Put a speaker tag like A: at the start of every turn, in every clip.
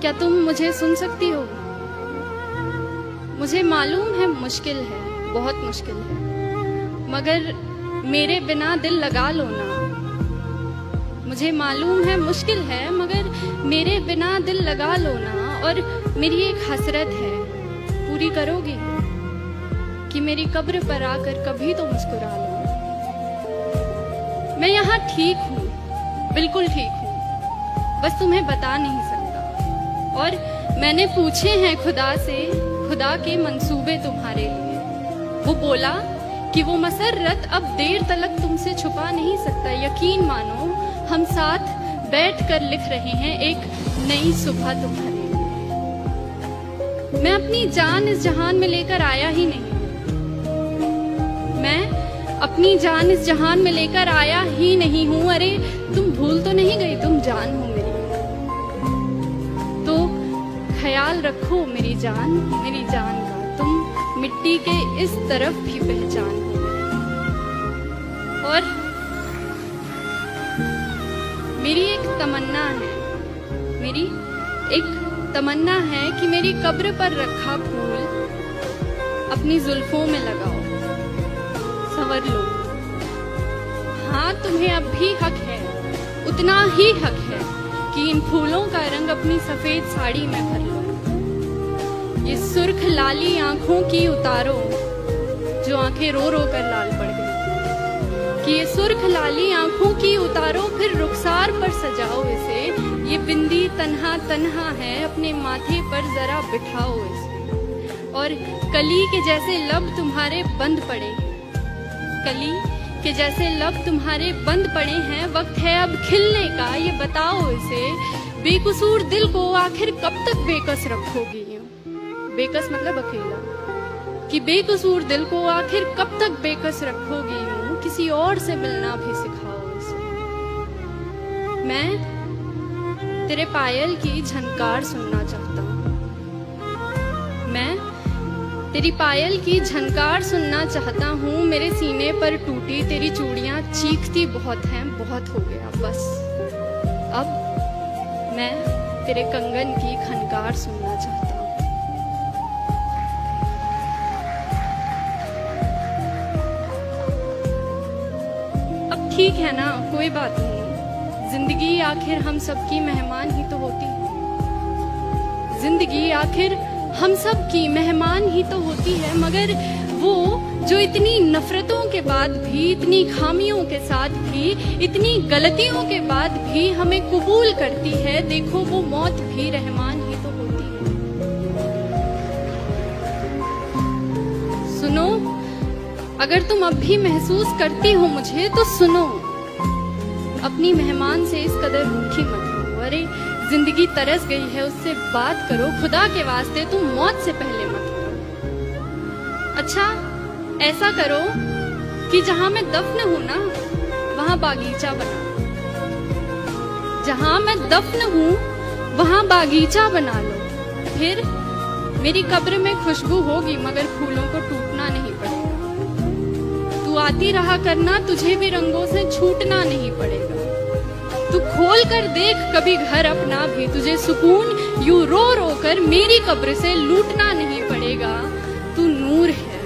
A: क्या तुम मुझे सुन सकती हो? मुझे मालूम है मुश्किल है, बहुत मुश्किल है। मगर मेरे बिना दिल लगा लो ना। मुझे मालूम है मुश्किल है, मगर मेरे बिना दिल लगा लो ना। और मेरी एक हसरत है, पूरी करोगी? कि मेरी कब्र पर आकर कभी तो मुस्कुरा लो। मैं यहाँ ठीक हूँ, बिल्कुल ठीक हूँ। बस तुम्हें बता नहीं सकता। और मैंने पूछे हैं खुदा से, खुदा के मंसूबे तुम्हारे लिए। वो बोला कि वो मसरत अब देर तलक तुमसे छुपा नहीं सकता। यकीन मानो, हम साथ बैठ कर लिख रहे हैं एक नई सुबह तुम्हारे लिए। मैं अपनी जान इस जहान में लेकर आया ही नहीं। मैं अपनी जान इस जहान में लेकर आया ही नहीं हूँ। अरे, तुम भूल तो नहीं गई, तुम जान हो मेरी। ख्याल रखो मेरी जान मेरी जान का तुम, मिट्टी के इस तरफ़ भी पहचान हो। और मेरी एक तमन्ना है, मेरी एक तमन्ना है कि मेरी कब्र पर रखा फूल अपनी जुल्फों में लगाओ। संवर लो। हाँ तुम्हें अब भी हक है, उतना ही हक है। कि इन फूलों का रंग अपनी सफ़ेद साड़ी में भर लो। ये सुर्ख लाली आँखों की उतारो जो आँखें रो रो कर लाल पड़ गई। कि ये सुर्ख लाली आँखों की उतारो फिर रुखसार पर सजाओ इसे। ये बिंदी तन्हा तन्हा है, अपने माथे पर जरा बिठाओ इसे। और कली के जैसे लब तुम्हारे बंद पड़े कली? के जैसे लब तुम्हारे बंद पड़े हैं, वक्त है अब खिलने का। ये बताओ इसे, बेकसूर दिल को आखिर कब तक बेकस रखोगी? बेकस मतलब अकेला। कि बेकसूर दिल को आखिर कब तक बेकस रखोगी? यूँ किसी और से मिलना भी सिखाओ इसे। मैं तेरे पायल की झनकार सुनना चाहता तेरी पायल की झनकार सुनना चाहता हूँ, मेरे सीने पर टूटी तेरी चूड़ियाँ, चीखती बहुत हैं, बहुत हो गया, बस। अब मैं तेरे कंगन की खनकार सुनना चाहता हूँ। ठीक है ना, कोई बात नहीं। ज़िंदगी आखिर हम सबकी मेहमान ही तो होती है। ज़िंदगी आखिर हम सब की मेहमान ही तो होती है, मगर वो जो इतनी नफरतों के बाद भी, इतनी खामियों के साथ भी, इतनी गलतियों के बाद भी हमें कबूल करती है, देखो वो मौत भी रहमान ही तो होती है। सुनो, अगर तुम अब भी महसूस करती हो मुझे तो सुनो, अपनी मेहमान से इस कदर रूठी मत हो। अरे ज़िंदगी तरस गई है, उससे बात करो, खुदा के वास्ते तुम मौत से पहले मत अच्छा ऐसा करो कि जहाँ मैं दफन हूँ ना, वहाँ बागीचा बना। जहाँ मैं दफन हूँ, वहाँ बागीचा बना लो। फिर मेरी कब्र में खुशबू होगी, मगर फूलों को टूटना नहीं पड़ेगा। तू आती रहा करना, तुझे भी रंगों से छूटना नहीं पड़ेगा। तू खोल कर देख कभी घर अपना भी। तुझे सुकून यू रो रो कर मेरी कब्र से लूटना नहीं पड़ेगा। तू नूर है।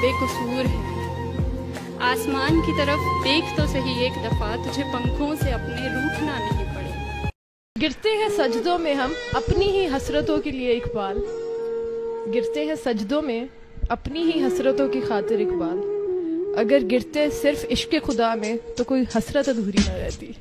A: बेकसूर है। आसमान की तरफ़ देख तो सही एक दफ़ा। तुझे पंखों से अपने रूठना नहीं पड़ेगा।
B: गिरते हैं सजदों में हम अपनी ही हसरतों के लिए इकबाल। गिरते हैं सजदों में अपनी ही हसरतों की खातिर इकबाल। अगर गिरते सिर्फ़ इश्क खुदा में तो कोई हसरत अधूरी ना रहती।